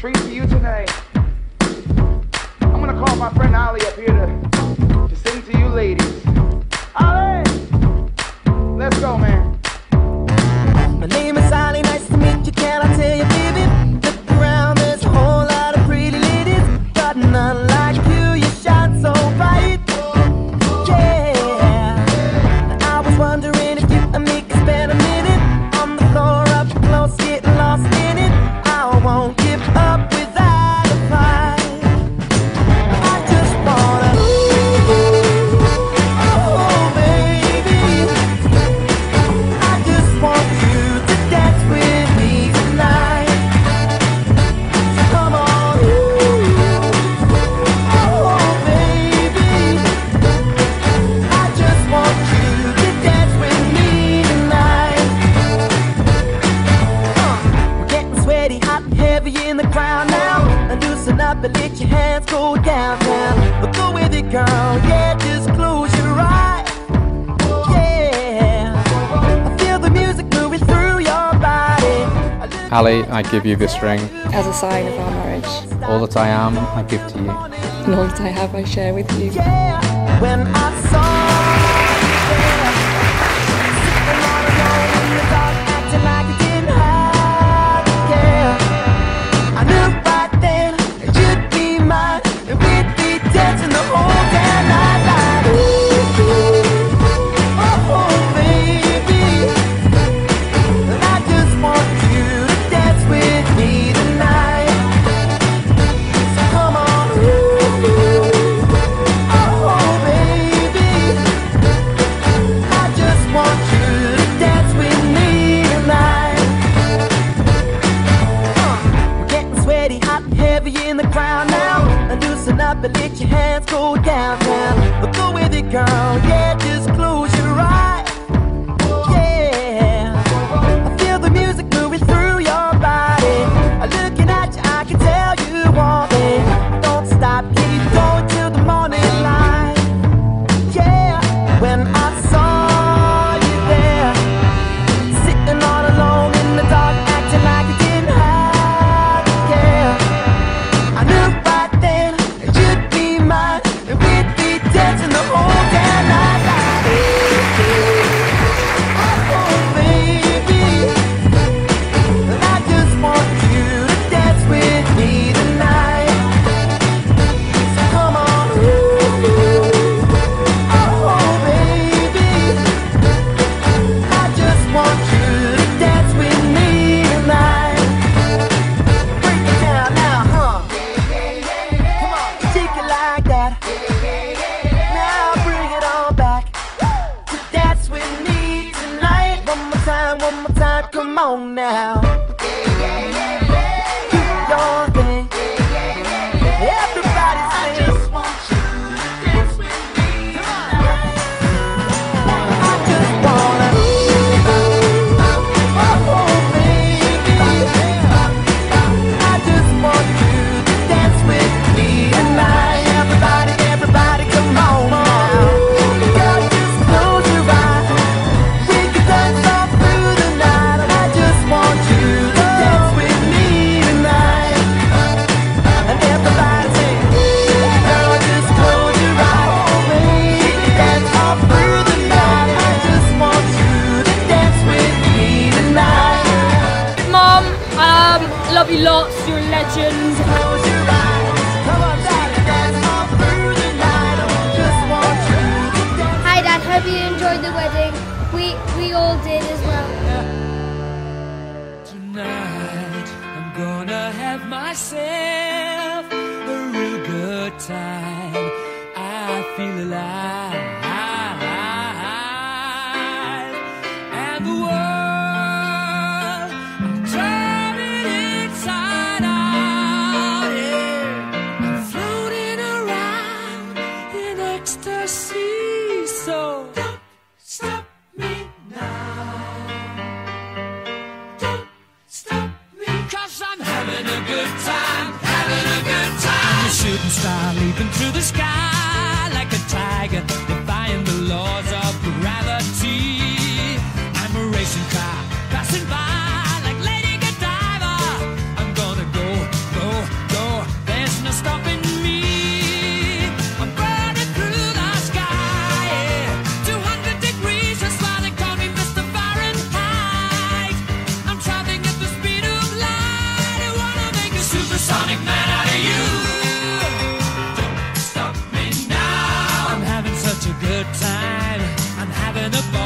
treat for you tonight. loosen up and let your hands go down, down. But go with it, girl. Yeah, just close your eyes. Yeah. I feel the music moving through your body. Ali, I give you this ring. As a sign of our marriage. All that I am, I give to you. And all that I have, I share with you. Yeah, heavy in the crowd now. Loosen up and let your hands go down, down. Go with it, girl. Yeah, just close your Come on now. Yeah, yeah, yeah. Um, love you lots, you're a legend. Hi Dad, hope you enjoyed the wedding. We, we all did as well. Tonight, I'm gonna have myself a real good time. I feel alive. shooting star leaping through the sky like a tiger, defying the laws of gravity. I'm a racing car passing by. good time. I'm having a ball.